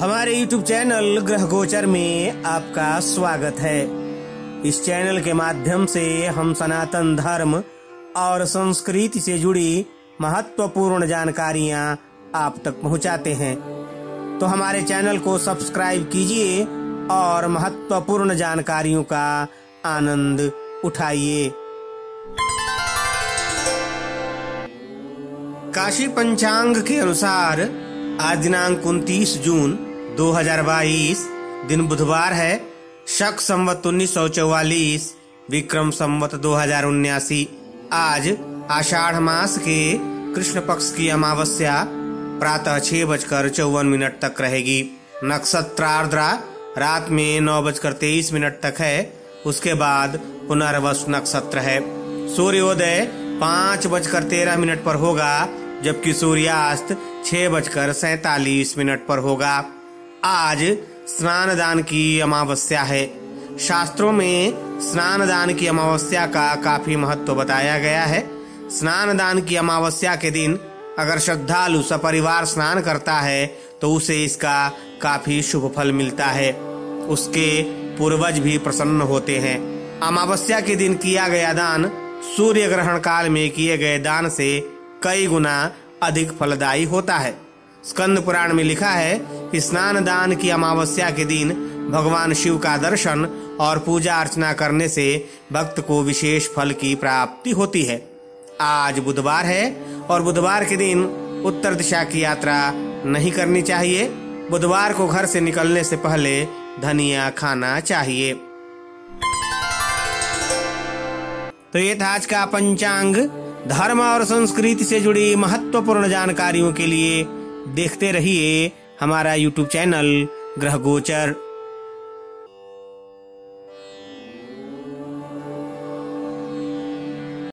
YouTube channel ग्रह गोचर में आपका स्वागत है। इस चैनल के माध्यम से हम सनातन धर्म और संस्कृति से जुड़ी महत्वपूर्ण जानकारियाँ आप तक पहुंचाते हैं। तो हमारे चैनल को सब्सक्राइब कीजिए और महत्वपूर्ण जानकारियों का आनंद उठाइए। काशी पंचांग के अनुसार आज दिनांक उनतीस जून 2022 दिन बुधवार है, शक संवत उन्नीस सौ चौवालीस, विक्रम संवत दो हज़ार उन्यासी। आज आषाढ़ मास के कृष्ण पक्ष की अमावस्या प्रातः छह बजकर चौवन मिनट तक रहेगी। नक्षत्र आर्द्रा रात में नौ बजकर तेईस मिनट तक है, उसके बाद पुनर्वस नक्षत्र है। सूर्योदय पाँच बजकर तेरह मिनट पर होगा, जबकि सूर्यास्त छह बजकर सैतालीस मिनट पर होगा। आज स्नान दान की अमावस्या है। शास्त्रों में स्नान दान की अमावस्या का काफ़ी महत्व बताया गया है। स्नान दान की अमावस्या के दिन अगर श्रद्धालु सपरिवार स्नान करता है तो उसे इसका काफ़ी शुभ फल मिलता है। उसके पूर्वज भी प्रसन्न होते हैं। अमावस्या के दिन किया गया दान सूर्य ग्रहण काल में किए गए दान से कई गुना अधिक फलदायी होता है। स्कंद पुराण में लिखा है कि स्नान दान की अमावस्या के दिन भगवान शिव का दर्शन और पूजा अर्चना करने से भक्त को विशेष फल की प्राप्ति होती है। आज बुधवार है और बुधवार के दिन उत्तर दिशा की यात्रा नहीं करनी चाहिए। बुधवार को घर से निकलने से पहले धनिया खाना चाहिए। तो ये था आज का पंचांग। धर्म और संस्कृति से जुड़ी महत्वपूर्ण जानकारियों के लिए देखते रहिए हमारा यूट्यूब चैनल ग्रह गोचर।